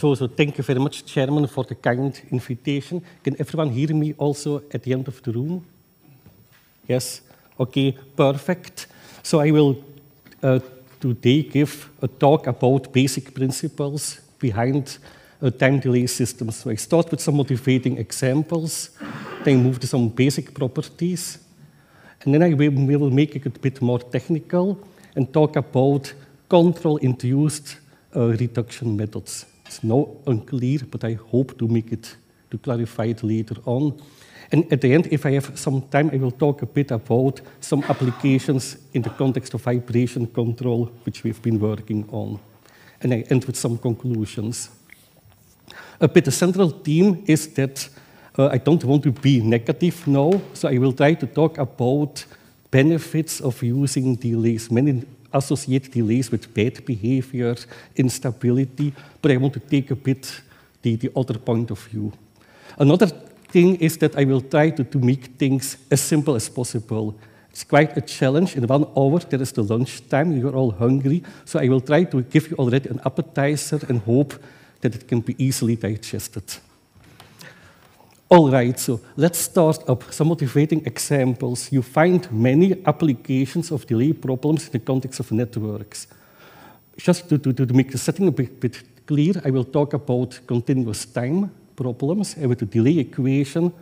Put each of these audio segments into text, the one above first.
So, so thank you very much, Chairman, for the kind invitation. Can everyone hear me also at the end of the room? Yes? Okay, perfect. So I will uh, today give a talk about basic principles behind a time delay systems. So I start with some motivating examples, then move to some basic properties, and then I will make it a bit more technical and talk about control-induced uh, reduction methods. It's now unclear, but I hope to make it, to clarify it later on. And at the end, if I have some time, I will talk a bit about some applications in the context of vibration control, which we've been working on. And I end with some conclusions. A bit the central theme is that uh, I don't want to be negative now, so I will try to talk about benefits of using delays. Many associate delays with bad behavior, instability, but I want to take a bit the, the other point of view. Another thing is that I will try to, to make things as simple as possible. It's quite a challenge. In one hour, there is the lunch time. You're all hungry. So I will try to give you already an appetizer and hope that it can be easily digested. All right, so let's start up some motivating examples. You find many applications of delay problems in the context of networks. Just to, to, to make the setting a bit, bit clear, I will talk about continuous time problems and with the delay equation.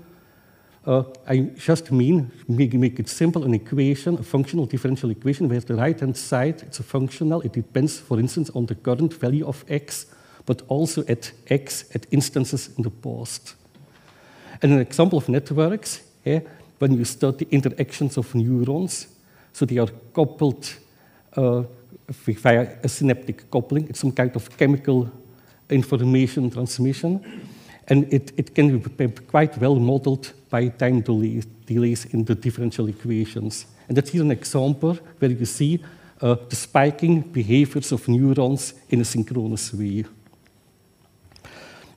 Uh, I just mean, make, make it simple, an equation, a functional differential equation, where the right-hand side, it's a functional, it depends, for instance, on the current value of x, but also at x at instances in the past. And an example of networks, yeah, when you study interactions of neurons, so they are coupled uh, via a synaptic coupling. It's some kind of chemical information transmission. And it, it can be quite well modeled by time delays, delays in the differential equations. And that's here an example where you see uh, the spiking behaviors of neurons in a synchronous way.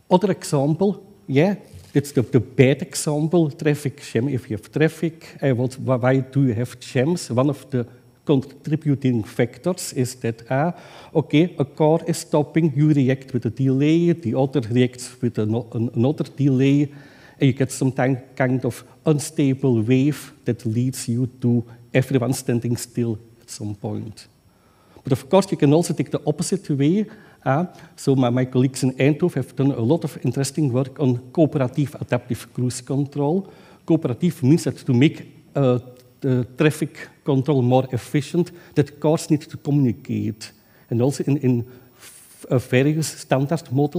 Other example, yeah, it's the, the bad example, traffic jam. If you have traffic, uh, what, why do you have jams? One of the contributing factors is that, uh, okay, a car is stopping, you react with a delay, the other reacts with an, another delay, and you get some kind of unstable wave that leads you to everyone standing still at some point. But of course, you can also take the opposite way, uh, so my, my, colleagues in Eindhoven have done a lot of interesting work on cooperative adaptive cruise control. Cooperative means that to make uh, the traffic control more efficient, that cars need to communicate. And also in, in uh, various standard models,